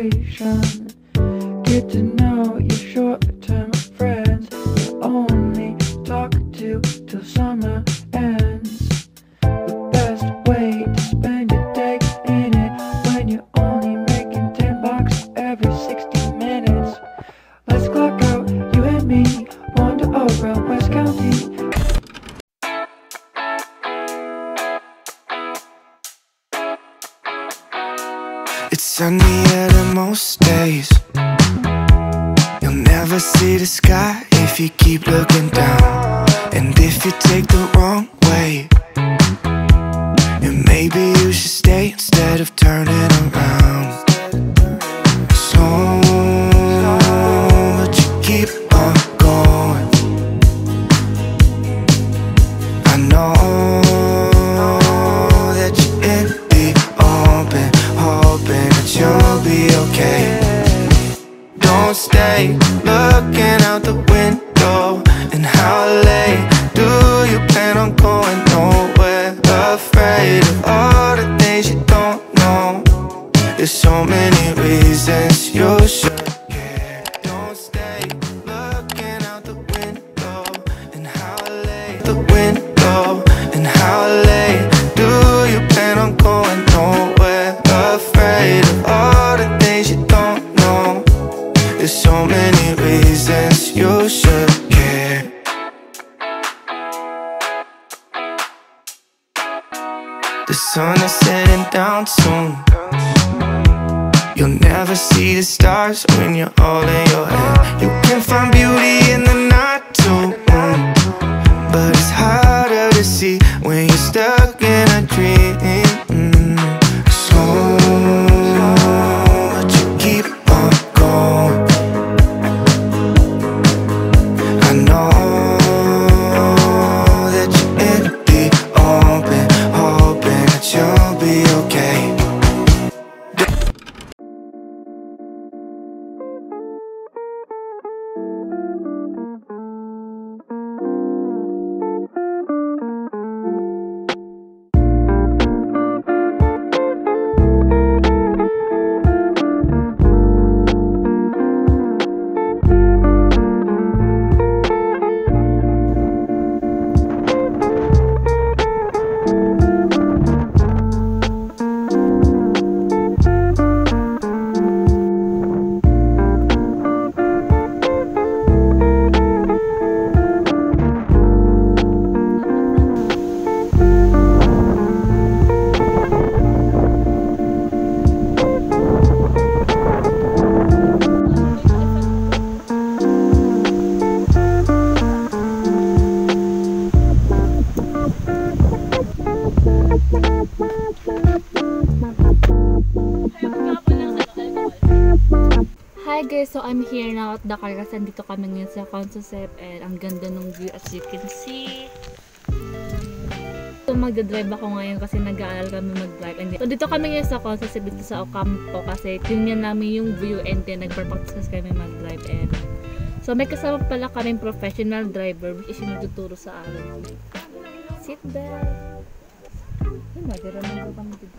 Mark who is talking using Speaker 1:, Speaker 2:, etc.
Speaker 1: conversation. Good to know you're short.
Speaker 2: It's sunnier than most days. You'll never see the sky if you keep looking down. And if you take the wrong way, then maybe you should stay instead of turning The sun is setting down soon. You'll never see the stars when you're all in your head. You can find beauty in the night too. But it's harder to see when you're stuck in a dream.
Speaker 3: Dakar dito kami ngayon sa Consusep and ang ganda ng view as you can see. So magdadrive ako ngayon kasi nag-aaral kami mag-drive. So dito kami ngayon sa Consusep dito sa Ocampo kasi tingnan namin yung view and then nagpa-practice kami mag-drive and so may kasama pala kaming professional driver which is yung nagtuturo sa amin. Sit belt. Ay, magdaraman daw kami dito.